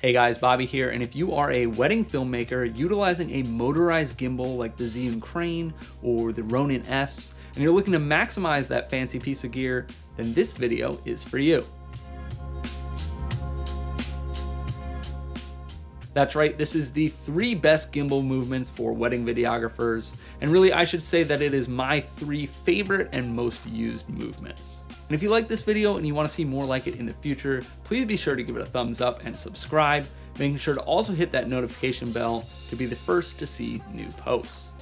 Hey guys, Bobby here, and if you are a wedding filmmaker utilizing a motorized gimbal like the Zhiyun Crane or the Ronin S, and you're looking to maximize that fancy piece of gear, then this video is for you. That's right, this is the three best gimbal movements for wedding videographers, and really I should say that it is my three favorite and most used movements. And if you like this video and you want to see more like it in the future, please be sure to give it a thumbs up and subscribe, making sure to also hit that notification bell to be the first to see new posts.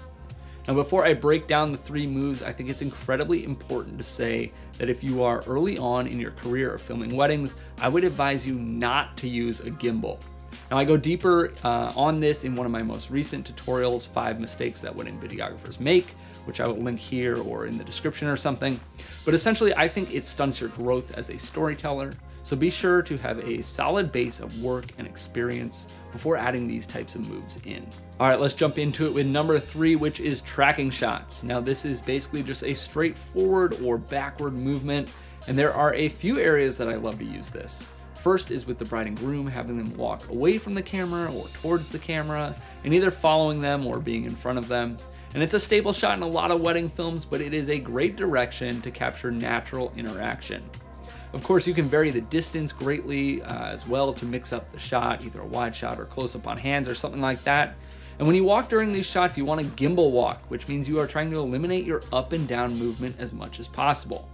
Now before I break down the three moves, I think it's incredibly important to say that if you are early on in your career of filming weddings, I would advise you not to use a gimbal. Now I go deeper uh, on this in one of my most recent tutorials, five mistakes that wedding videographers make, which I will link here or in the description or something. But essentially, I think it stunts your growth as a storyteller. So be sure to have a solid base of work and experience before adding these types of moves in. All right, let's jump into it with number three, which is tracking shots. Now this is basically just a straightforward or backward movement, and there are a few areas that I love to use this. First is with the bride and groom, having them walk away from the camera or towards the camera, and either following them or being in front of them. And it's a staple shot in a lot of wedding films, but it is a great direction to capture natural interaction. Of course, you can vary the distance greatly uh, as well to mix up the shot, either a wide shot or close up on hands or something like that. And when you walk during these shots, you want a gimbal walk, which means you are trying to eliminate your up and down movement as much as possible.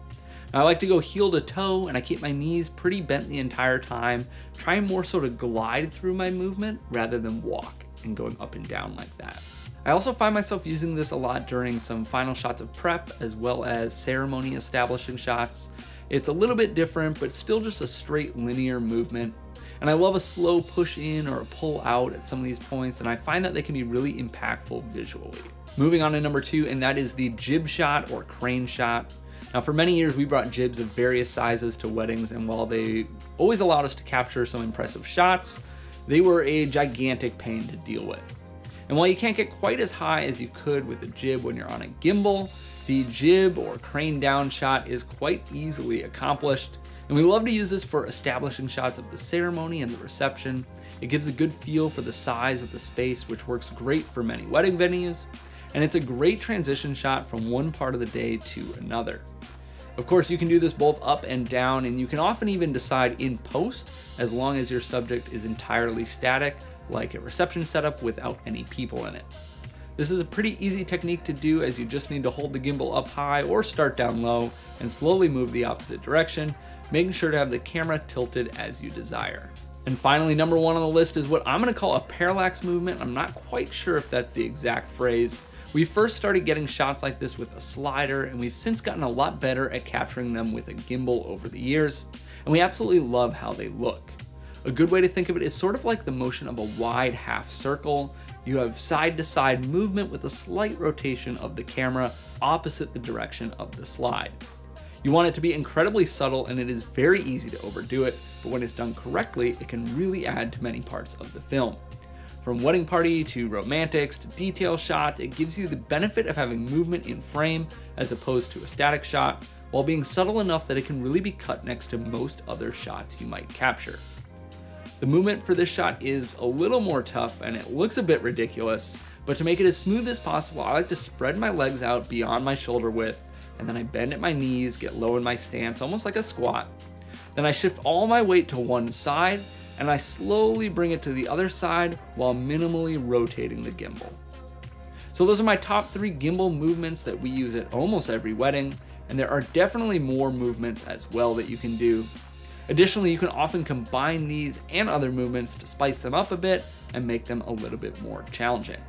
I like to go heel to toe and I keep my knees pretty bent the entire time, trying more so to glide through my movement rather than walk and going up and down like that. I also find myself using this a lot during some final shots of prep as well as ceremony establishing shots. It's a little bit different, but still just a straight linear movement. And I love a slow push in or a pull out at some of these points, and I find that they can be really impactful visually. Moving on to number two, and that is the jib shot or crane shot. Now for many years we brought jibs of various sizes to weddings and while they always allowed us to capture some impressive shots, they were a gigantic pain to deal with. And while you can't get quite as high as you could with a jib when you're on a gimbal, the jib or crane down shot is quite easily accomplished. And we love to use this for establishing shots of the ceremony and the reception. It gives a good feel for the size of the space, which works great for many wedding venues. And it's a great transition shot from one part of the day to another. Of course, you can do this both up and down, and you can often even decide in post as long as your subject is entirely static, like a reception setup without any people in it. This is a pretty easy technique to do as you just need to hold the gimbal up high or start down low and slowly move the opposite direction, making sure to have the camera tilted as you desire. And finally, number one on the list is what I'm gonna call a parallax movement. I'm not quite sure if that's the exact phrase, we first started getting shots like this with a slider, and we've since gotten a lot better at capturing them with a gimbal over the years, and we absolutely love how they look. A good way to think of it is sort of like the motion of a wide half circle. You have side to side movement with a slight rotation of the camera opposite the direction of the slide. You want it to be incredibly subtle and it is very easy to overdo it, but when it's done correctly, it can really add to many parts of the film. From wedding party to romantics to detail shots, it gives you the benefit of having movement in frame as opposed to a static shot, while being subtle enough that it can really be cut next to most other shots you might capture. The movement for this shot is a little more tough and it looks a bit ridiculous, but to make it as smooth as possible, I like to spread my legs out beyond my shoulder width, and then I bend at my knees, get low in my stance, almost like a squat. Then I shift all my weight to one side and I slowly bring it to the other side while minimally rotating the gimbal. So those are my top three gimbal movements that we use at almost every wedding, and there are definitely more movements as well that you can do. Additionally, you can often combine these and other movements to spice them up a bit and make them a little bit more challenging.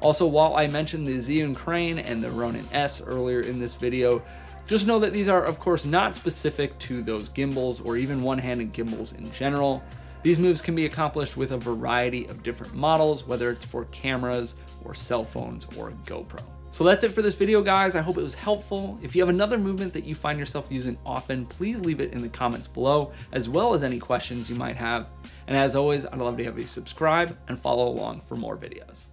Also, while I mentioned the Zhiyun Crane and the Ronin S earlier in this video, just know that these are of course not specific to those gimbals or even one-handed gimbals in general. These moves can be accomplished with a variety of different models, whether it's for cameras or cell phones or a GoPro. So that's it for this video, guys. I hope it was helpful. If you have another movement that you find yourself using often, please leave it in the comments below, as well as any questions you might have. And as always, I'd love to have you subscribe and follow along for more videos.